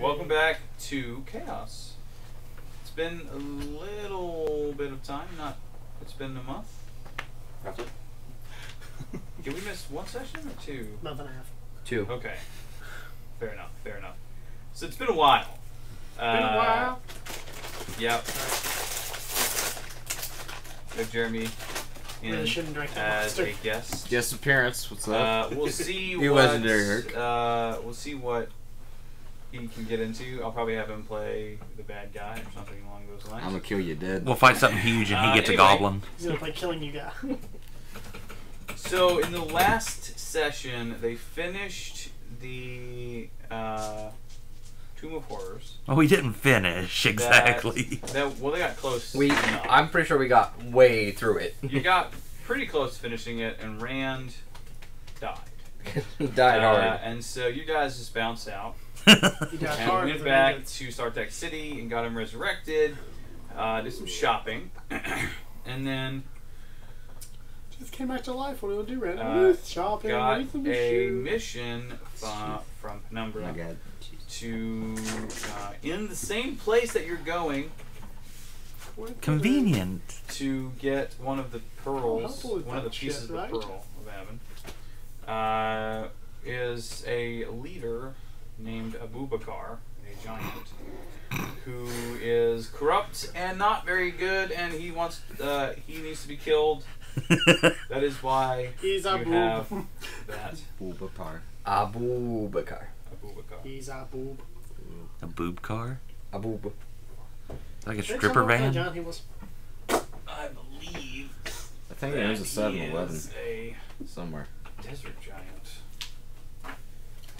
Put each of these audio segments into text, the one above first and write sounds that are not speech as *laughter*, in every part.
Welcome back to Chaos. It's been a little bit of time. Not. It's been a month. Roughly. *laughs* Did we miss one session or two? Month and a half. Two. Okay. Fair enough. Fair enough. So it's been a while. Been a while. Yep. We have Jeremy in Really shouldn't drink that as monster. a guest. Guest appearance. What's Uh, up? we'll see *laughs* You what legendary Herc. uh, we'll see what he can get into. I'll probably have him play the bad guy or something along those lines. I'm gonna kill you dead. We'll fight something huge and he Uh, gets anyway. a goblin. He's gonna play killing you guy. So in the last session, they finished the uh, Tomb of Horrors. Well, we didn't finish exactly. That well, they got close. We, enough. I'm pretty sure we got way through it. you got pretty close to finishing it, and Rand died. *laughs* died Uh, hard. and so you guys just bounce out. He died and hard went back vengeance. to Startek City and got him resurrected. Uh, did some shopping, *clears throat* and then Just came back to life. What do we do, Red? Uh, shopping, got Ruth a shoe. mission from, from Oh Penumbra my to uh, in the same place that you're going Convenient. to get one of the pearls, helpful with one of the pieces shit, of the pearl of Avon, uh, is a leader named Abubakar, a giant, who is corrupt and not very good, and he wants uh, he needs to be killed. *laughs* That is why He's a you boob. have *laughs* that Abubakar. par. Abubakar. He's a boob. a boob car? Abu. Like a Did stripper someone tell van? John he was. I believe I think there's a that he 7-Eleven is a somewhere. desert giant.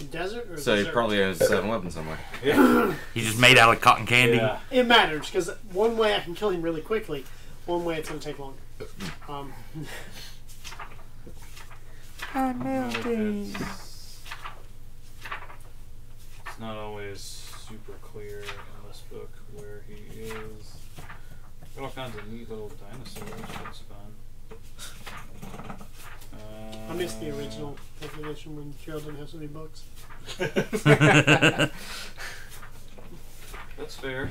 Desert or So he probably has a 7-Eleven somewhere. Yeah. He's just made out of cotton candy. Yeah. It matters because one way I can kill him really quickly, one way it's gonna take longer. Um, *laughs* I'm It's, it's not always super clear in this book where he is. Got all kinds of neat little dinosaurs. That's fun. Uh, I missed the original fifth edition when have so many books. That's fair.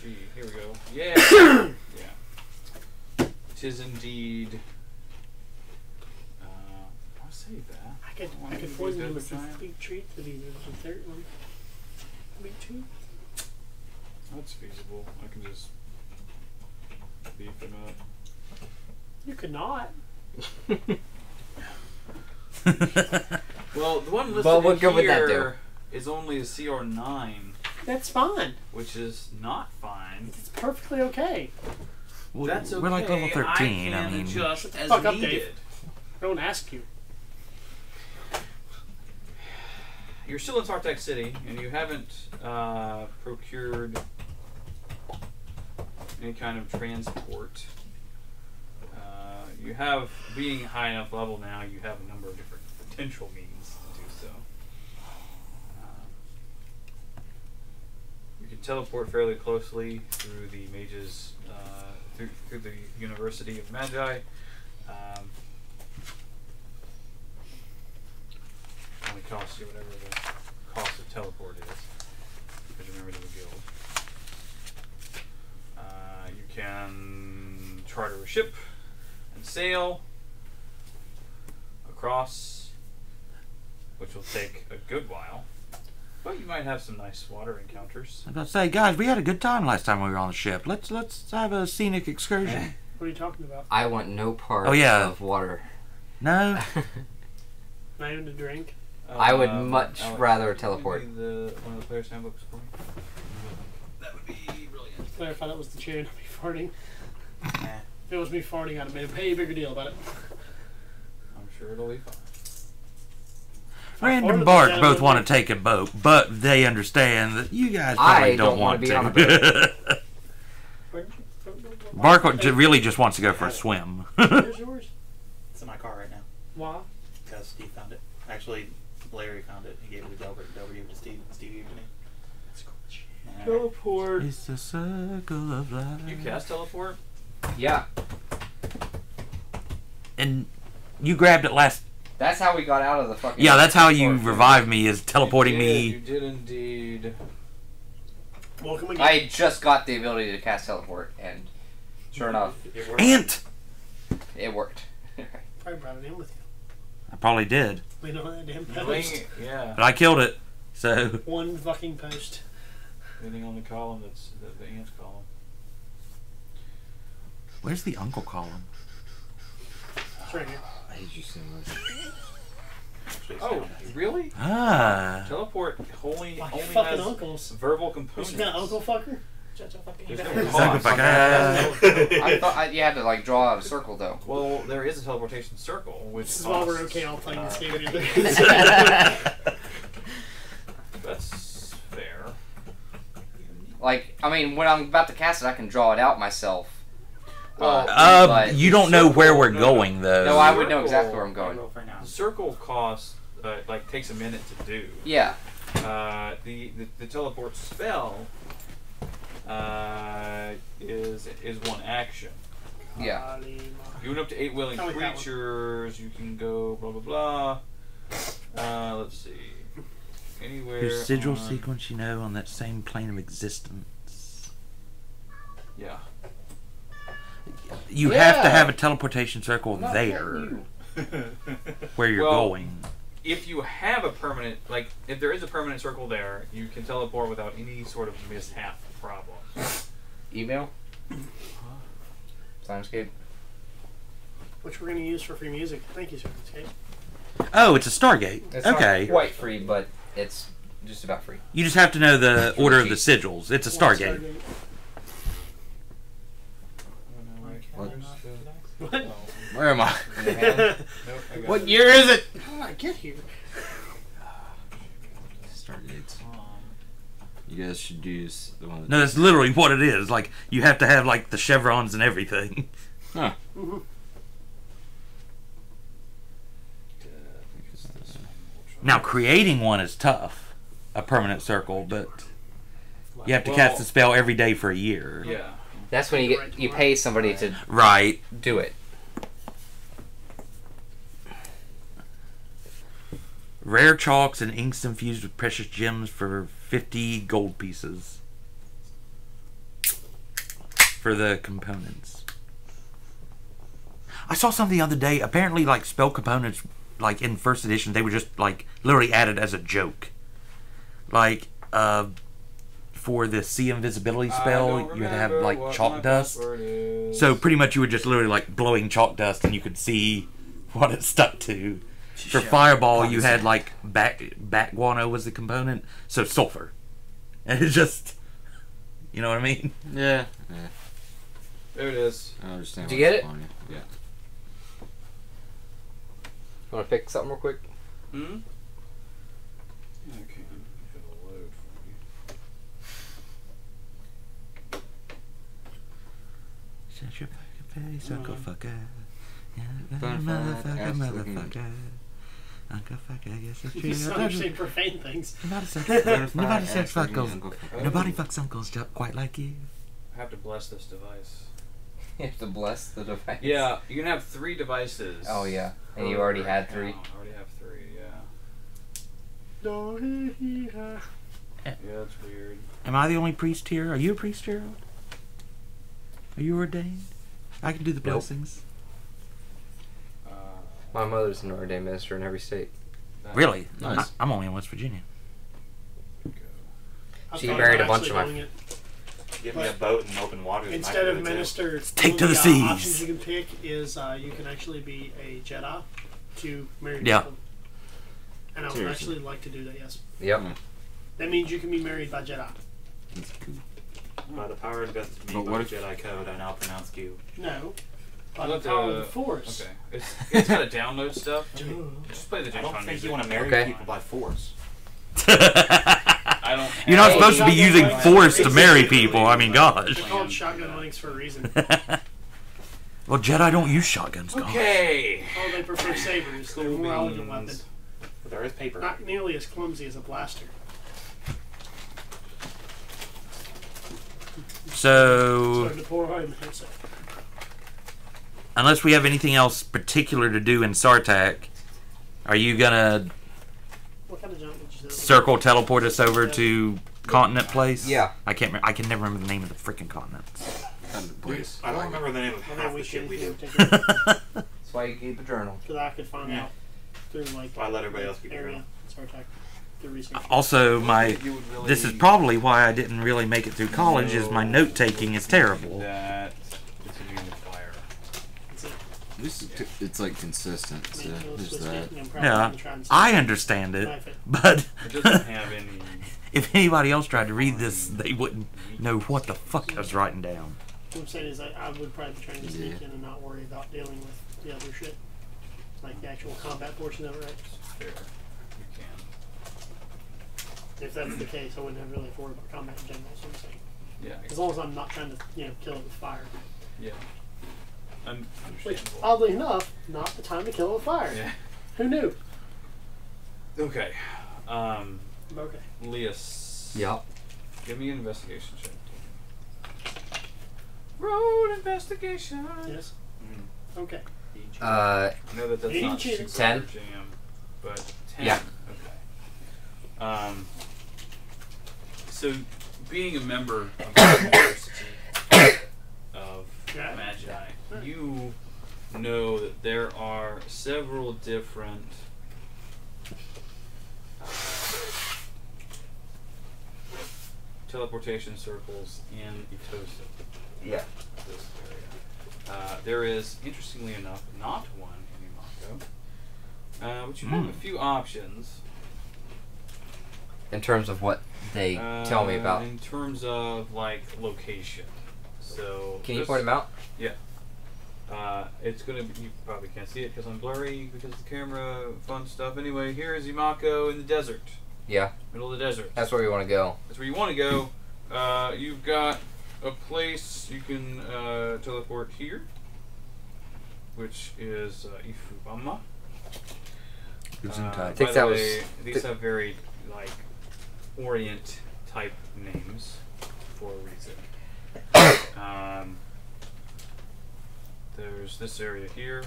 Gee, here we go. Yeah. *coughs* yeah. Tis indeed. Uh, I'll save that. I could, I could poison him with with some giant? sweet treats if he a third one. Sweet treat. That's feasible. I can just beef him up. You could not. *laughs* Well, the one listed Well, what in good would that here is only a CR nine, That's fine. which is not fine. It's perfectly okay. Well, That's okay. We're like level 13. I, I, can mean, adjust as fuck up, needed. Dave. I don't ask you. You're still in Tartak City, and you haven't uh, procured any kind of transport. Uh, you have, being high enough level now, you have a number of different potential means to do so. Um, you can teleport fairly closely through the mages, uh, through, through the University of Magi. Um, only costs you whatever the cost of teleport is. Because you're a member of the guild. Uh, you can charter a ship and sail across, which will take a good while. But you might have some nice water encounters. I was about to say, guys, we had a good time last time we were on the ship. Let's let's have a scenic excursion. *laughs* What are you talking about? I want no part Oh, yeah. of water. No, *laughs* Not even to drink. I would Um, much Alex, rather would teleport. read The, one of the player's handbooks for me? That would be brilliant. Clarify that was the chair, *laughs* not me farting. If it was me farting, I'd have made a way bigger deal about it. *laughs* I'm sure it'll be fine. Rand Or and the Bart both want to take a boat, but they understand that you guys probably I don't, don't wanna want be to. on a boat. *laughs* Bark really just wants to go for a swim. Where's yours? It's in my car right now Why? because Steve found it. Actually, Larry found it. He gave it to Delbert. Delbert gave it to Steve. and Steve gave it to me. It's cool. Teleport. it's a circle of life. You cast teleport? Yeah, And you grabbed it last. that's how we got out of the fucking. Yeah, that's how you teleport. revived me is teleporting You did, me. You did indeed. Welcome again. I just got the ability to cast teleport, and sure enough, It worked. Ant. it worked. *laughs* Probably brought it in with you. I probably did, We know that damn Leaning, post. yeah, but I killed it. So One fucking post. leaning on the column that's the, the ant column. where's the uncle column? It's right here. I hate you so much. Oh, really? Ah. Teleport holy My only fucking has uncles. verbal Who's components. gonna uncle fucker? There's There's no no. Fuck, uh, I thought I, you had to like draw out a circle though. Well, there is a teleportation circle, which This is why we're costs, okay all playing this game together. *laughs* That's fair. Like, I mean, when I'm about to cast it, I can draw it out myself. Well, Uh, but you don't know where we're No, no. going though. No, I would know exactly where I'm going. Roll now. The circle costs uh, like takes a minute to do. Yeah, Uh, the, the the teleport spell uh, is is one action. yeah. You went up to eight willing I like that one. creatures. You can go blah blah blah. Uh, let's see. Anywhere. Your sigil on- sequence, you know, on that same plane of existence. Yeah. You have to have a teleportation circle there *laughs* where you're Well, going. if you have a permanent, like, if there is a permanent circle there, you can teleport without any sort of mishap problem. Email. Syrinscape. Which we're gonna use for free music. Thank you, sir. Okay. Oh, it's a Stargate. It's okay. not quite free, but it's just about free. You just have to know the order of the sigils. It's a Stargate. What? What? Where am I? In your hand. Nope, I got What it. year is it? How did I get here? You guys should use the one. That No, that's literally what it is. Like you have to have like the chevrons and everything. *laughs* Mhm. Now creating one is tough, a permanent circle, but you have to cast Well- the spell every day for a year. Yeah. That's when you get you pay somebody to Right. do it. Rare chalks and inks infused with precious gems for 50 gold pieces. For the components. I saw something the other day. Apparently, like, spell components, like, in first edition, they were just, like, literally added as a joke. Like, uh, for the see invisibility spell, you had to have, like, chalk dust. So pretty much you were just literally like blowing chalk dust and you could see *laughs* what it stuck to. For fireball you had like back back guano was the component, so sulfur. *laughs* And it's just you know what I mean? Yeah. yeah. there it is. I understand. Did why you get it's it? on you. Yeah. Want to pick something real quick? Hmm. Okay. It'll load for me. Shut your fucking face, Uncle Fucker. Yeah, Fun motherfucker, motherfucker. Uncle Fucker, yes it's You *laughs* true. start saying profane things. Nobody sucks, *laughs* Bonafide nobody sucks absolutely uncles. Uncle Nobody fucks uncles quite like you. I have to bless this device. *laughs* You have to bless the device. Yeah, you can have three devices. Oh yeah, and you already had three. account. I already have three. Yeah. Yeah, that's weird. Am I the only priest here? Are you a priest, Gerald? Are you ordained? I can do the blessings. Uh, My mother's an ordained minister in every state. that- Really? Nice. I, am only in West Virginia. I She married a bunch of my- it. Give me a boat and open water. Instead of minister, Take to of the uh, seas. options you can pick is uh, you can actually be a Jedi to marry Yeah. people. And I would Seriously. actually like to do that. Yes, Yep. that means you can be married by Jedi. That's cool. By the power invested in me what by if- Jedi code, I now pronounce you. No, by I'd the like to- power of the Force. Okay. It's, it's got to download stuff. Just play the I don't Bond think music. you want to marry Okay. people by force. I don't. *laughs* You're not Hey, supposed to be shotgun using links. force to marry *laughs* people. I mean, like- gosh. They're called shotgun links for a reason. *laughs* well, Jedi don't use shotguns, gosh. Okay. Oh, they prefer sabers. They're a more elegant weapon. beans. But there is paper. Not nearly as clumsy as a blaster. So, Starting to pour out in the headset. Unless we have anything else particular to do in Sartak, are you gonna What kind of jump you circle teleport us over to Continent Place? Yeah. I can't. Remember, I can never remember the name of the freaking continent. Kind place. I don't remember the name of I know half we the shit should we do. *laughs* That's why you keep a journal. Because I could find Yeah. out through like I let everybody else keep area going. Star Trek also, my really this is probably why I didn't really make it through college. Is my note taking is terrible. That it's immune to fire. That's it. At least it- it's like consistent. I So there's that. I'm Yeah, gonna try and I understand it, but *laughs* It doesn't have any. *laughs* if anybody else tried to read this, they wouldn't know what the fuck I was writing down. What I'm saying is I, I would probably be trying to sneak Yeah. in and not worry about dealing with the other shit. Like the actual combat portion of it, right? Fair. You can. If that's the case, I wouldn't have really worried about combat in general, so I'm saying. Yeah. As long as I'm not trying to, you know, kill it with fire. Yeah. Un- Which, oddly enough, not the time to kill a fire. Yeah. Who knew? Okay. Um, Okay. Leas. Yep. Give me an investigation check. Road investigation. Yes. Mm. Okay. Uh, I know that that's not super Ten? jam, but ten. Yeah. Okay. Um. So, being a member of the *coughs* University of Yeah. Magi, you know that there are several different. uh, teleportation circles in Itosa yeah. this area. Uh, there is, interestingly enough, not one in Imako. Uh, but you have Hmm. a few options. In terms of what they tell me uh, about. In terms of, like, location. So. Can you point them out? Uh, it's gonna be, you probably can't see it because I'm blurry because of the camera, fun stuff. Anyway, here is Imako in the desert. Yeah. Middle of the desert. That's where you want to go. That's where you want to go. Uh, you've got a place you can uh, teleport here, which is uh, Ifubama. Gesundheit. Uh, think by that the was- way, these th- have very like Orient type names for a reason. *coughs* um, there's this area here,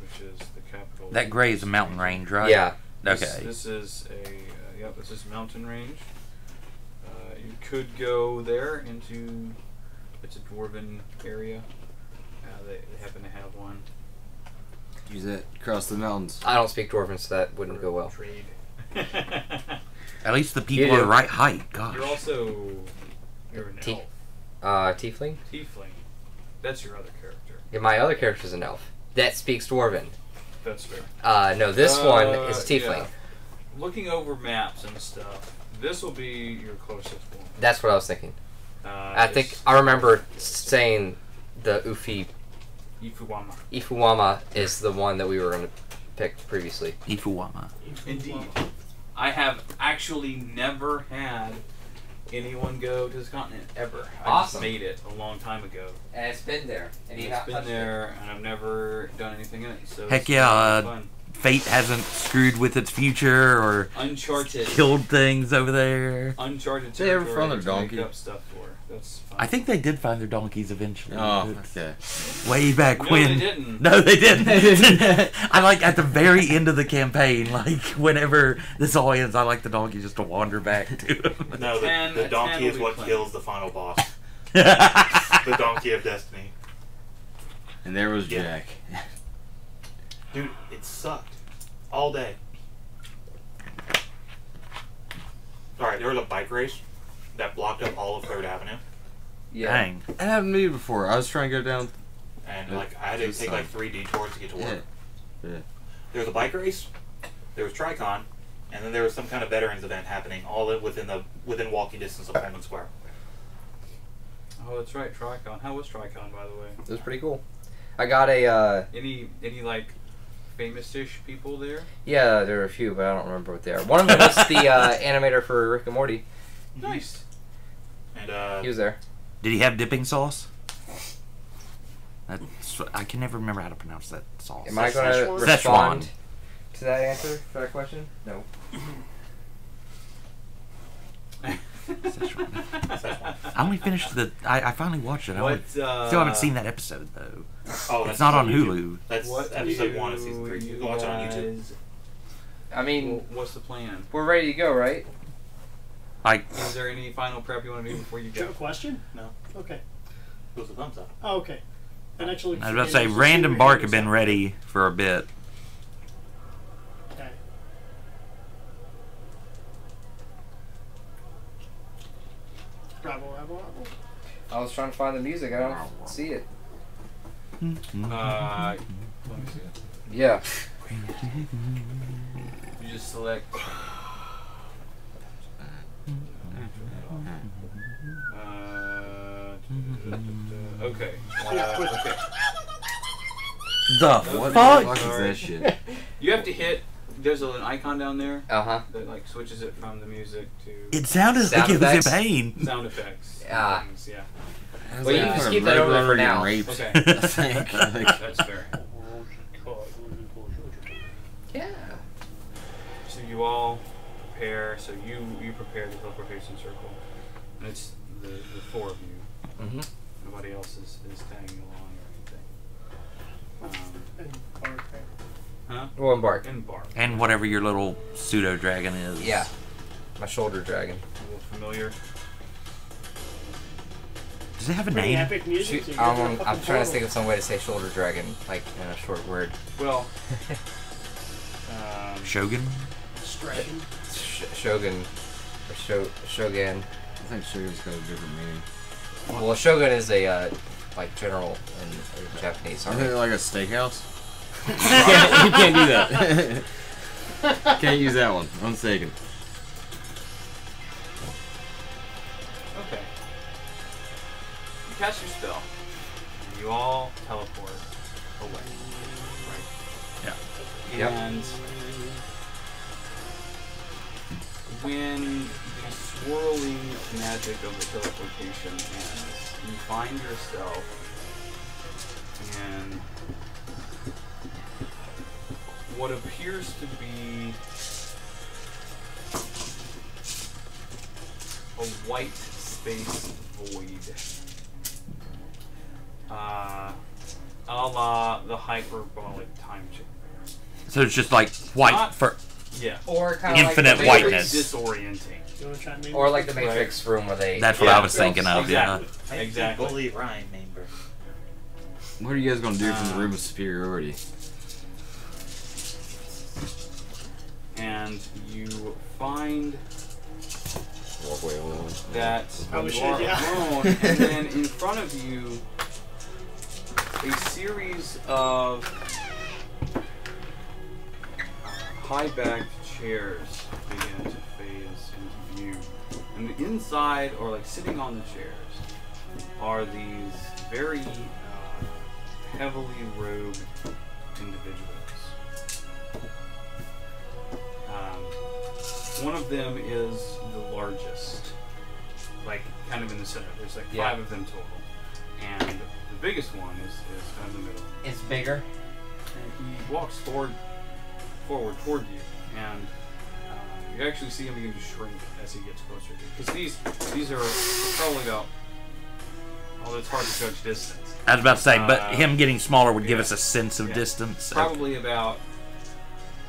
which is the capital. That gray is a mountain range, right? Yeah. This, Okay. This is a uh, yep. This is mountain range. Uh, you could go there into. It's a dwarven area. Uh, they, they happen to have one. Use that across the mountains. I don't speak Dwarven, so that wouldn't go well. Trade. At least the people are the right height. Gosh. you're also you're an T- elf, Uh, Tiefling? tiefling. That's your other character. Yeah, my other character's an elf. That speaks Dwarven. That's fair. Uh, no, this one Uh, is Tiefling. yeah. Looking over maps and stuff, this will be your closest one. That's what I was thinking. Uh, I think I remember saying the Ufi Ifuwama. Ifuwama is the one that we were going to pick previously. Ifuwama. Indeed. I have actually never had anyone go to this continent ever. I Awesome. just made it a long time ago. And it's been there. And it's been there, and I've never done anything in it. So Heck yeah, been uh. Fate hasn't screwed with its future or Uncharted. killed things over there. Uncharted They ever territory found their donkey? up stuff for. That's fun. I think they did find their donkeys eventually. Oh, but okay. Way back no, when. they didn't. No, they didn't. *laughs* I like at the very end of the campaign, like whenever this all ends, I like the donkey just to wander back to him. *laughs* No, the, Ten- the donkey is what plenty. kills the final boss. *laughs* the donkey of destiny. And there was Yeah. Jack. Dude, it sucked. All day. Alright, there was a bike race that blocked up all of 3rd Avenue. Yeah. Dang. That happened to me before. I was trying to go down. And, Yeah, like, I had to take, like, three detours to get to work. Yeah. Yeah. There was a bike race, there was Tricon, and then there was some kind of veterans event happening all within the within walking distance of Pullman Square. Oh, that's right, Tricon. How was Tricon, by the way? It was pretty cool. I got a, uh, Any any like famous-ish people there? yeah, there were a few, but I don't remember what they are. One of them was the uh, *laughs* animator for Rick and Morty. Nice. And uh, He was there. Did he have dipping sauce? That's, I can never remember how to pronounce that sauce. Am I going to Szechuan? respond Szechuan. to that answer for that question? No. *laughs* Szechuan. I only finished the. I, I finally watched it. I only, What? Uh, still haven't seen that episode though. Oh, It's not on YouTube. Hulu. That's What episode do one of season three. You you can watch it on YouTube. I mean, Well, what's the plan? we're ready to go, right? Like Is there any final prep you want to do before you Do you go? have a question? No. Okay. It was a thumbs up. Oh, okay. And actually, I was about to say, random bark have been ready for a bit. Okay. Bravo, bravo, bravo. I was trying to find the music. I don't see it. Uh, let me see it. Yeah. You just select. Okay. Uh, *laughs* okay. The What fuck? the is that shit? *laughs* You have to hit. There's an icon down there Uh huh. that like switches it from the music to It sounded Sound like it was effects? in pain. sound effects. and Ah. things, yeah. Well, you can just keep that over there for now. Raped, Okay. *laughs* I think. Like, That's fair. Yeah. So you all prepare. So you you prepare the teleportation circle, and it's the, the four of you. Mm-hmm. Nobody else is, is tagging along or anything. Um, And bark. huh? We'll embark. And Bark. And whatever your little pseudo dragon is. Yeah. My shoulder dragon. A little familiar. Does it have a Pretty name? epic music. Shoot, so you I'm, I'm trying to think of some way to say shoulder dragon, like in a short word. Well, *laughs* um, Shogun? Stretching. Sh- Shogun. Or Sho- Shogun. I think Shogun's got a different meaning. Well, Shogun is a uh, like general in, in Japanese Isn't it like a steakhouse? *laughs* you, can't, you can't do that. *laughs* can't use that one. I'm mistaken. okay. You cast your spell, and you all teleport away. Right? Yep. And when the swirling magic of the teleportation ends, you find yourself in what appears to be a white space void. Uh, a la the hyperbolic time chamber. So it's just like white Not- for Yeah. Or kind of Infinite Very whiteness. Disorienting. You want to try and Or like the Matrix room where they. That's what Yeah. I was thinking of, yeah. Exactly. Exactly. Bully Ryan member. What are you guys gonna do from Uh, the room of superiority? And you find Walk away alone. that Probably you should, are yeah. alone, and then in front of you, a series of high-backed chairs begin to phase into view. And the inside, or like sitting on the chairs, are these very uh, heavily robed individuals. Um, one of them is the largest, like kind of in the center. There's like Yeah. five of them total, and the biggest one is, is kind of in the middle. It's bigger. And he walks forward, forward toward you, and uh, you actually see him begin to shrink as he gets closer to you. Because these these are probably about. Although it's hard to judge distance. I was about to say, but Uh, him getting smaller would give us a sense of Yeah. distance. Probably about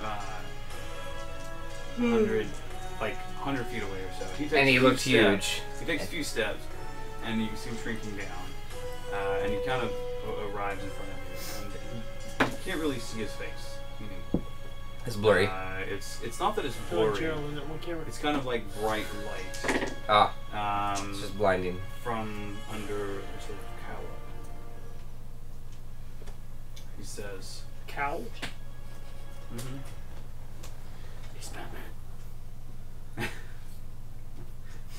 uh, hundred, like hundred feet away or so. He takes And he looks steps. huge. He takes a few steps, and you see him shrinking down, uh, and he kind of arrives in front of you, and he, you can't really see his face. Meaning, It's blurry. Uh, it's it's not that it's blurry. Gerald in that one camera. It's kind of like bright light Ah, um, it's just blinding. from under a sort of cowl. He says, Cow. mm-hmm. He's Batman. *laughs*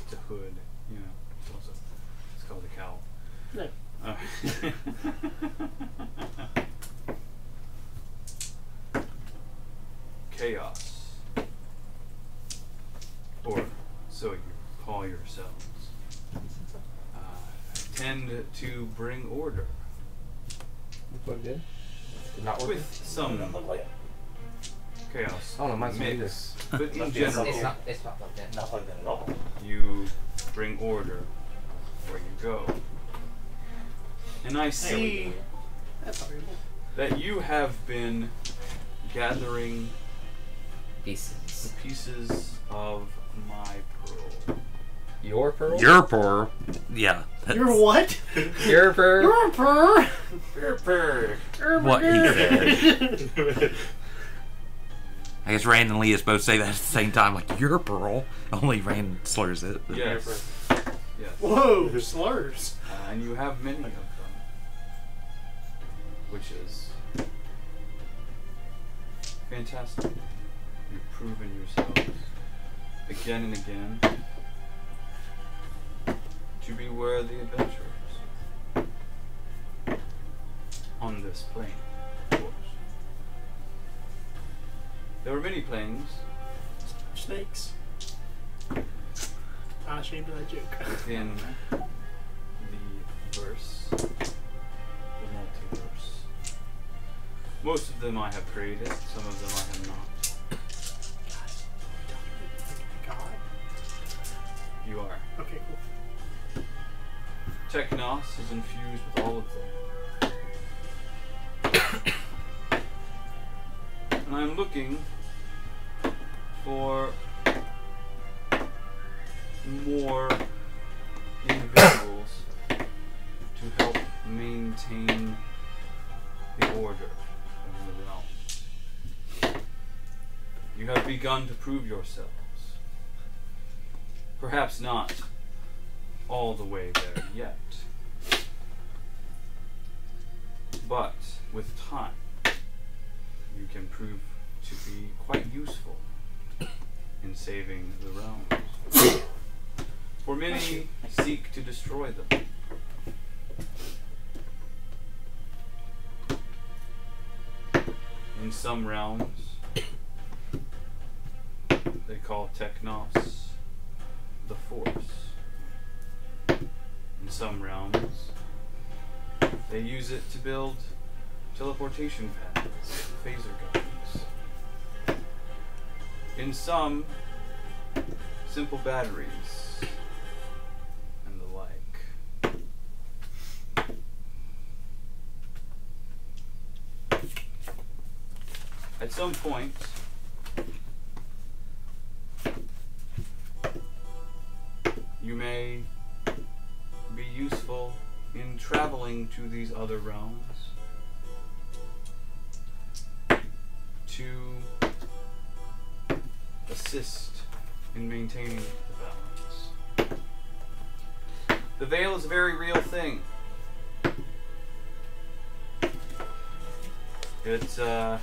"It's a hood, you know. It's also it's called a cowl." No. Uh, *laughs* *laughs* Chaos, or so you call yourselves, uh, tend to bring order Plugged in? Not with some chaos Oh, no, mine's mix, but in be general, something. It's not. It's not plugged in. Not plugged in at all. you bring order where you go. And I see that you have been gathering Pieces. the pieces of my pearl. Your pearl? Your pearl. Yeah. You're that's what? Your pearl? Your pearl. Your pearl. What he *laughs* said. I guess Rand and Lee Leah both say that at the same time, like, your pearl. Only Rand slurs it. Yes. Yes. Whoa, slurs. Uh, and you have many of them, which is fantastic. You've proven yourselves again and again to be worthy adventurers on this plane, of course. There were many planes Snakes. Not ashamed of that joke. within the verse, the multiverse. Most of them I have created, some of them I have not. Technos is infused with all of them. *coughs* and I'm looking for more individuals to help maintain the order of the realm. You have begun to prove yourselves. Perhaps not all the way there yet. But with time, you can prove to be quite useful in saving the realms. For many seek to destroy them. In some realms, they call Technos the Force. In some realms, they use it to build teleportation pads, phaser guns. In some, simple batteries and the like. At some point, to these other realms to assist in maintaining the balance. The veil is a very real thing. It's uh,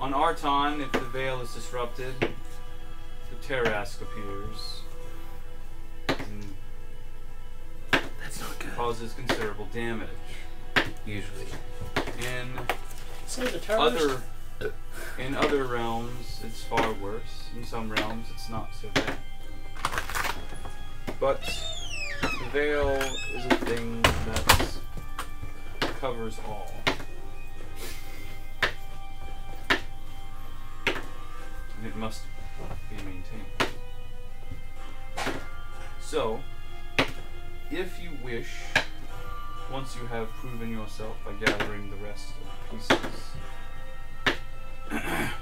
on Arton, if the veil is disrupted, the Tarrasque appears. Causes considerable damage. Usually. In terrorist. other in other realms it's far worse. In some realms it's not so bad. But the veil is a thing that covers all. And it must be maintained. So, if you wish, once you have proven yourself by gathering the rest of the pieces, *clears throat*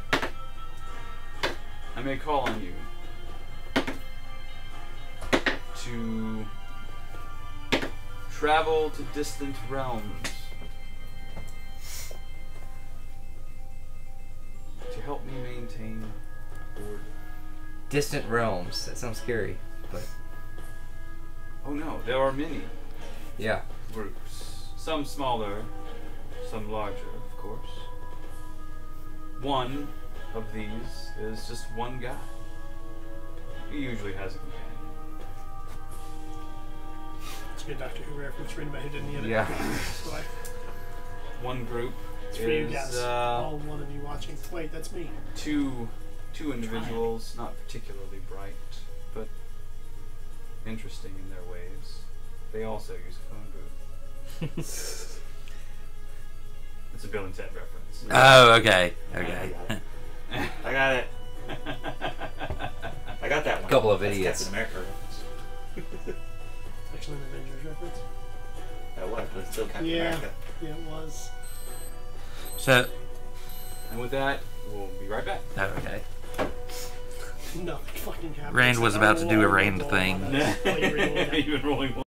I may call on you to travel to distant realms to help me maintain order. Distant realms. That sounds scary. But Oh no, there are many yeah. groups. Some smaller, some larger, of course. One of these is just one guy. He usually has a companion. It's a good Doctor Who reference for anybody who didn't get it. Yeah. One group It's for you guys. uh, All one of you watching. Wait, that's me. two two individuals, not particularly bright, but interesting in their ways, they also use a phone booth. *laughs* it's a Bill and Ted reference. Oh, okay. Okay. I got it. *laughs* *laughs* I got that one. Couple of idiots. Captain America reference. Actually, an Avengers reference. That was, but it's still Captain yeah. America. Yeah, it was. So. And with that, we'll be right back. Oh, okay. No, fucking. Rand was about to do a Rand thing. *laughs*